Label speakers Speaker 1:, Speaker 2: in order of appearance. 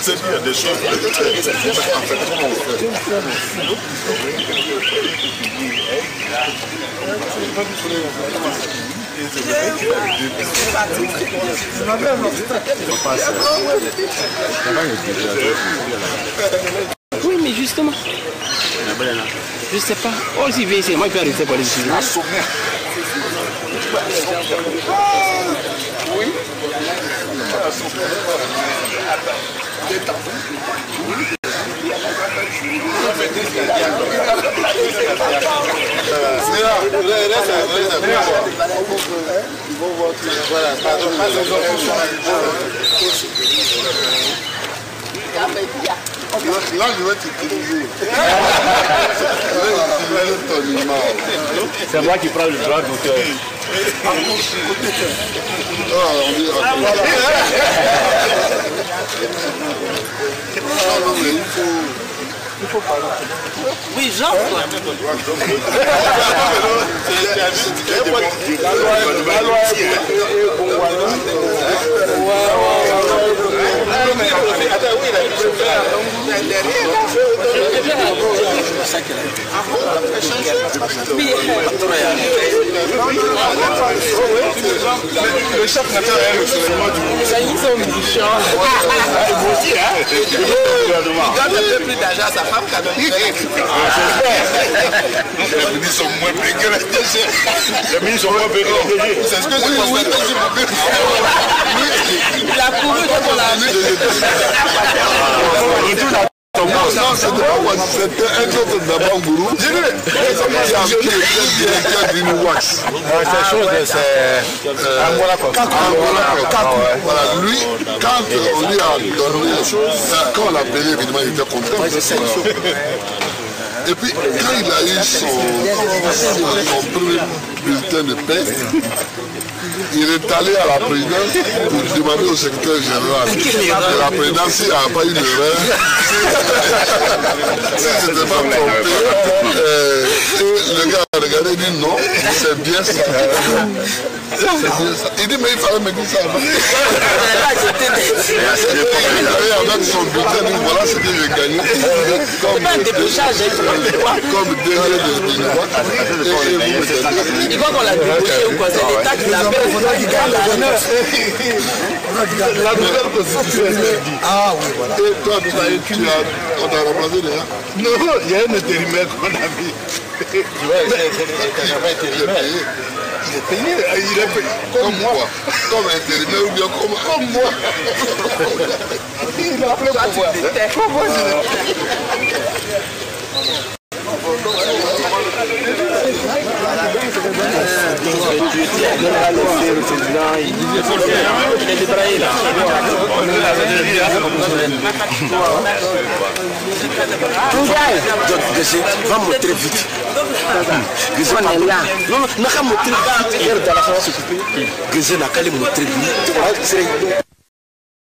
Speaker 1: C'est bien, des choses.
Speaker 2: Oui, mais justement. Je sais pas. Oh, si vient ici, moi, il peut arrêter pour les utiliser.
Speaker 1: Là, je vais t'utiliser. Je vais utiliser ton image.
Speaker 3: C'est moi qui prends le droit d'auteur.
Speaker 1: Ah, ah, il faut...
Speaker 2: Oui, Jean, quoi.
Speaker 1: Le chef n'a pas rien, du monde.
Speaker 2: Ils sont méchants.
Speaker 3: Hein
Speaker 2: Il plus d'argent à sa femme qu'à notre
Speaker 1: Les ministres sont moins payés que les DG.
Speaker 3: Les ministres sont moins payés que les DG.
Speaker 1: C'est ce que ça
Speaker 2: Il a couru la
Speaker 1: un autre qui a d'Uniwax.
Speaker 3: C'est chose, c'est Angola
Speaker 1: Angola, Voilà, lui, quand on lui a donné les choses, quand on l'a payé, évidemment, il était content. Et puis, quand il a eu son, son premier bulletin de paix, il est allé à la présidence pour demander au secrétaire général de la présidence s'il n'y a pas eu d'erreur. Si c'était pas trompé, euh, et le gars a regardé et dit non, c'est bien ça. C'est bien ça. Il dit mais il fallait me dire ça avant. Avec son bulletin, dit voilà ce que j'ai gagné. Comme
Speaker 2: pas un
Speaker 1: comme dernier de donnez.
Speaker 2: Il voit qu'on l'a débouché ou quoi, c'est l'État qui l'a fait.
Speaker 1: La nouvelle constitution est dit. Ah oui, voilà. Et toi, tu as, tu as, on t'a remplacé déjà
Speaker 3: Non, il y a un intérimaire qu'on a mis.
Speaker 1: Il est payé.
Speaker 3: Il est payé, il est payé.
Speaker 1: Comme moi. Comme intérimaire ou bien comme, comme moi.
Speaker 3: Il a appelé pour je
Speaker 4: va montrer vite. On est là. Non, non, n'a qu'à montrer. Hier, dans la salle, s'occuper. Gazé n'a qu'à les montrer vite.